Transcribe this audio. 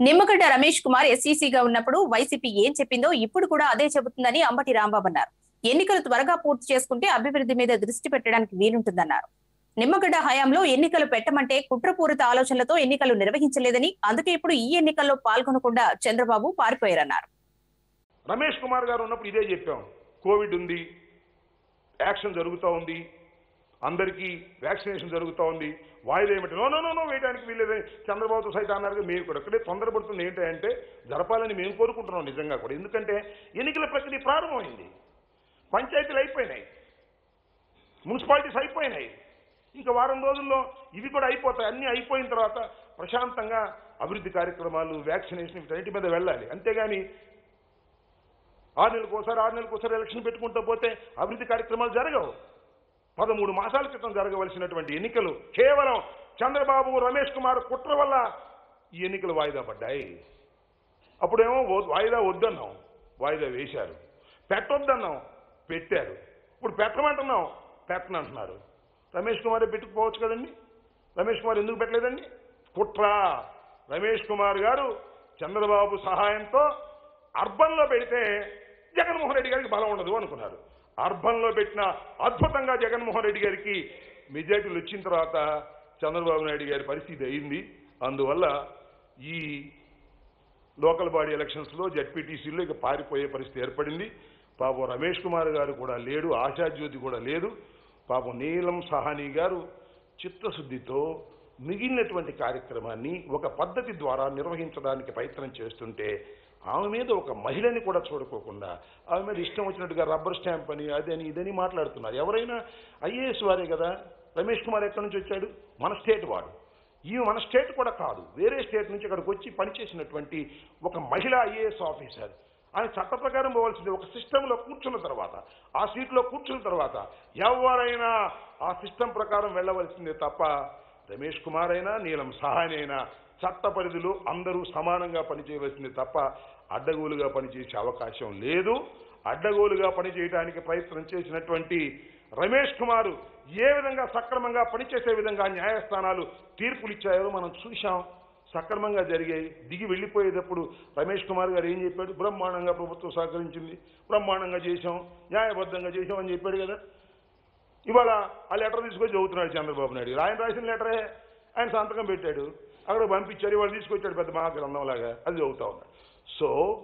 నిమ్మగడ్డ రమేష్ కుమార్ ఎస్సీసీగా ఉన్నప్పుడు వైసీపీ ఏం చెప్పిందో ఇప్పుడు కూడా అదే చెబుతుందని అంబటి రాంబాబు అన్నారు. ఎన్నికలు త్వరగా పూర్తి చేసుకుంటే అభివృద్ధి మీద దృష్టి పెట్టడానికి వీలుంటుందన్నారు. నిమ్మగడ్డ హయాంలో ఎన్నికలు పెట్టమంటే కుట్రపూరిత ఆలోచనలతో ఎన్నికలు నిర్వహించలేదని అందుకే ఇప్పుడు ఈ ఎన్నికల్లో పాల్గొనకుండా చంద్రబాబు పారిపోయారన్నారు. రమేష్ కుమార్ గారు ఉన్నప్పుడు ఇదే చెప్పాం. కోవిడ్ ఉంది యాక్షన్ జరుగుతూ ఉంది అందరికీ వ్యాక్సినేషన్ జరుగుతూ ఉంది వాయిదా ఏమిటి నో నో నో నో వేయడానికి వీళ్ళేదే చంద్రబాబుతో సైతం అన్నారు మీరు కూడా ఇక్కడే తొందరపడుతుంది ఏంటంటే జరపాలని మేము కోరుకుంటున్నాం నిజంగా కూడా. ఎందుకంటే ఎన్నికల ప్రక్రియ ప్రారంభమైంది. పంచాయతీలు అయిపోయినాయి. మున్సిపాలిటీస్ అయిపోయినాయి. ఇంకా వారం రోజుల్లో ఇవి కూడా అయిపోతాయి. అన్నీ అయిపోయిన తర్వాత ప్రశాంతంగా అభివృద్ధి కార్యక్రమాలు వ్యాక్సినేషన్ వీటన్నిటి మీద వెళ్ళాలి. అంతేగాని ఆరు నెలలకు ఒకసారి ఆరు నెలలకు ఒకసారి ఎలక్షన్ పెట్టుకుంటూ పోతే అభివృద్ధి కార్యక్రమాలు జరగవు. పదమూడు మాసాల క్రితం జరగవలసినటువంటి ఎన్నికలు కేవలం చంద్రబాబు రమేష్ కుమార్ కుట్ర వల్ల ఈ ఎన్నికలు వాయిదా పడ్డాయి. అప్పుడేమో వాయిదా వద్దన్నాం. వాయిదా వేశారు. పెట్టొద్దన్నాం. పెట్టారు. ఇప్పుడు పెట్టమంటున్నాం. పెట్టనంటున్నారు. రమేష్ కుమారే పెట్టుకుపోవచ్చు కదండి? రమేష్ కుమార్ ఎందుకు పెట్టలేదండి? కుట్ర. రమేష్ కుమార్ గారు చంద్రబాబు సహాయంతో అర్బన్లో పెడితే జగన్మోహన్ రెడ్డి గారికి బలం ఉండదు అనుకున్నారు. అర్బన్లో పెట్టిన అద్భుతంగా జగన్మోహన్ రెడ్డి గారికి మెజార్టీలు వచ్చిన తర్వాత చంద్రబాబు నాయుడు గారి పరిస్థితి అయింది. అందువల్ల ఈ లోకల్ బాడీ ఎలక్షన్స్లో జడ్పీటీసీలో ఇక పారిపోయే పరిస్థితి ఏర్పడింది. పాపం రమేష్ కుమార్ గారు కూడా లేడు ఆశాజ్యోతి కూడా లేదు. పాపం నీలం సహానీ గారు చిత్తశుద్ధితో మిగిలినటువంటి కార్యక్రమాన్ని ఒక పద్ధతి ద్వారా నిర్వహించడానికి ప్రయత్నం చేస్తుంటే ఆమె మీద ఒక మహిళని కూడా చూడుకోకుండా ఆమె మీద ఇష్టం వచ్చినట్టుగా రబ్బర్ స్టాంప్ అని అదని ఇదని మాట్లాడుతున్నారు. ఎవరైనా ఐఏఎస్ వారే కదా? రమేష్ కుమార్ ఎక్కడి నుంచి వచ్చాడు? మన స్టేట్ వాడు. ఈ మన స్టేట్ కూడా కాదు వేరే స్టేట్ నుంచి అక్కడికి వచ్చి పనిచేసినటువంటి ఒక మహిళా ఐఏఎస్ ఆఫీసర్. ఆయన చట్ట ప్రకారం పోవాల్సింది ఒక సిస్టంలో కూర్చున్న తర్వాత ఆ సీట్లో కూర్చున్న తర్వాత ఎవరైనా ఆ సిస్టమ్ ప్రకారం వెళ్ళవలసిందే తప్ప రమేష్ కుమార్ అయినా నీలం సహాని అయినా చట్ట పరిధిలో అందరూ సమానంగా పనిచేయవలసింది తప్ప అడ్డగోలుగా పనిచేసే అవకాశం లేదు. అడ్డగోలుగా పనిచేయడానికి ప్రయత్నం చేసినటువంటి రమేష్ కుమారు ఏ విధంగా సక్రమంగా పనిచేసే విధంగా న్యాయస్థానాలు తీర్పులు ఇచ్చాయో మనం చూశాం. సక్రమంగా జరిగాయి. దిగి వెళ్ళిపోయేటప్పుడు రమేష్ కుమార్ గారు ఏం చెప్పాడు? బ్రహ్మాండంగా ప్రభుత్వం సహకరించింది. బ్రహ్మాండంగా చేశాం. న్యాయబద్ధంగా చేశాం అని చెప్పాడు కదా. ఇవాళ ఆ లెటర్ తీసుకొని చదువుతున్నాడు చంద్రబాబు నాయుడు ఆయన రాసిన లెటరే ఆయన సంతకం పెట్టాడు. అక్కడ పంపించాడు ఇవాళ తీసుకొచ్చాడు పెద్ద మహాగ్రంథంలాగా. అది చదువుతా ఉన్నాడు. సో